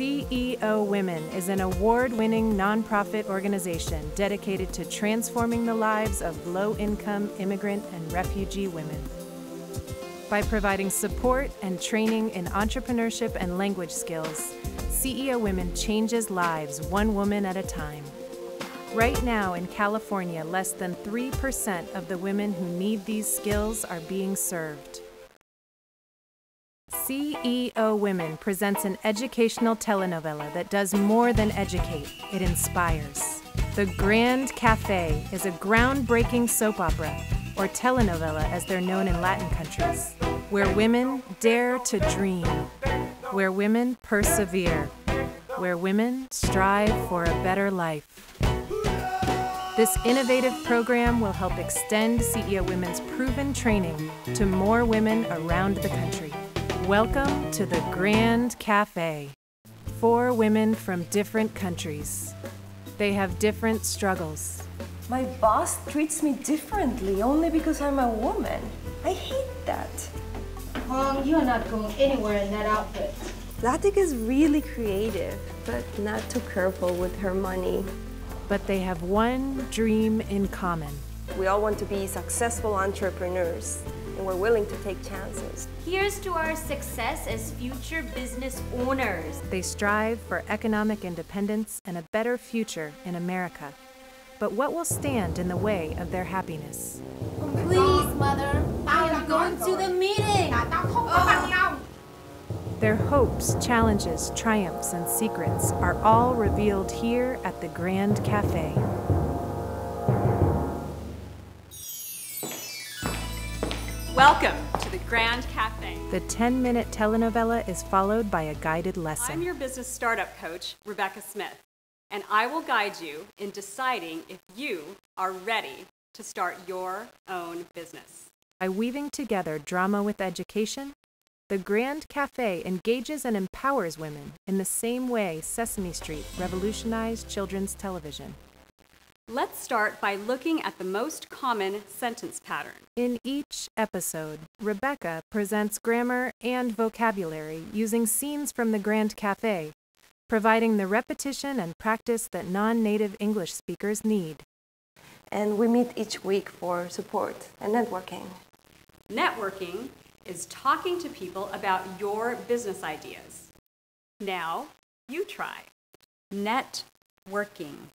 CEO Women is an award winning nonprofit organization dedicated to transforming the lives of low income immigrant and refugee women. By providing support and training in entrepreneurship and language skills, CEO Women changes lives one woman at a time. Right now in California, less than 3% of the women who need these skills are being served. CEO Women presents an educational telenovela that does more than educate, it inspires. The Grand Cafe is a groundbreaking soap opera, or telenovela as they're known in Latin countries, where women dare to dream, where women persevere, where women strive for a better life. This innovative program will help extend CEO Women's proven training to more women around the country. Welcome to the Grand Cafe. Four women from different countries. They have different struggles. My boss treats me differently only because I'm a woman. I hate that. Mom, you're not going anywhere in that outfit. Latik is really creative, but not too careful with her money. But they have one dream in common. We all want to be successful entrepreneurs, and we're willing to take chances. Here's to our success as future business owners. They strive for economic independence and a better future in America. But what will stand in the way of their happiness? Please, Mother, I am going to the meeting. Oh. Their hopes, challenges, triumphs, and secrets are all revealed here at the Grand Cafe. Welcome to the Grand Cafe. The 10 minute telenovela is followed by a guided lesson. I'm your business startup coach, Rebecca Smith, and I will guide you in deciding if you are ready to start your own business. By weaving together drama with education, the Grand Cafe engages and empowers women in the same way Sesame Street revolutionized children's television. Let's start by looking at the most common sentence pattern. In each episode, Rebecca presents grammar and vocabulary using scenes from the Grand Cafe, providing the repetition and practice that non native English speakers need. And we meet each week for support and networking. Networking is talking to people about your business ideas. Now, you try. Networking.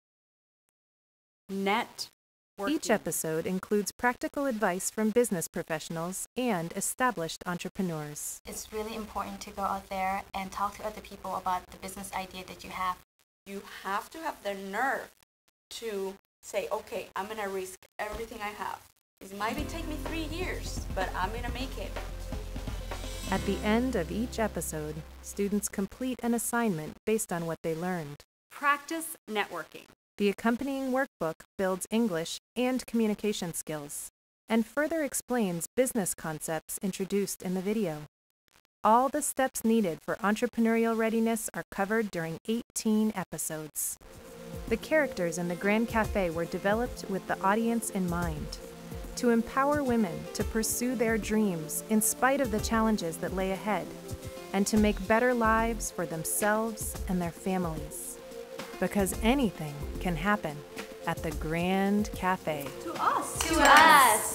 Networking. Each episode includes practical advice from business professionals and established entrepreneurs. It's really important to go out there and talk to other people about the business idea that you have. you have to have the nerve to say, okay, I'm gonna risk everything I have. It might take me three years, but I'm gonna make it. At the end of each episode, students complete an assignment based on what they learned. Practice networking. The accompanying workbook builds English and communication skills and further explains business concepts introduced in the video. All the steps needed for entrepreneurial readiness are covered during 18 episodes. The characters in the Grand Cafe were developed with the audience in mind to empower women to pursue their dreams in spite of the challenges that lay ahead and to make better lives for themselves and their families. Because anything can happen at the Grand Cafe. To us. To us!